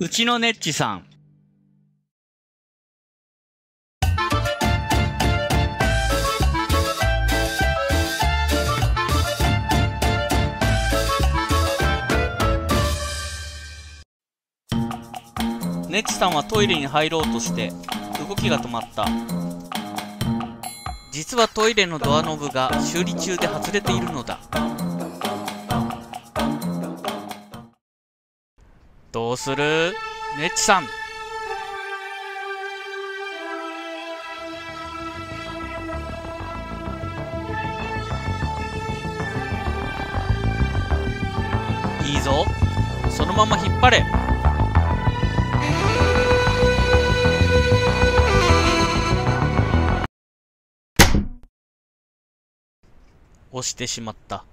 うちのネッチさん。ネッチさんはトイレに入ろうとして動きが止まった。実はトイレのドアノブが修理中で外れているのだ。どうする？ネッチさん。いいぞ。そのまま引っ張れ。押してしまった。